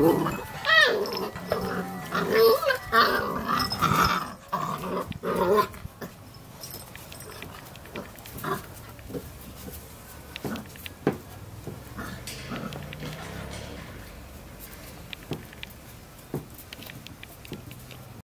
Рома.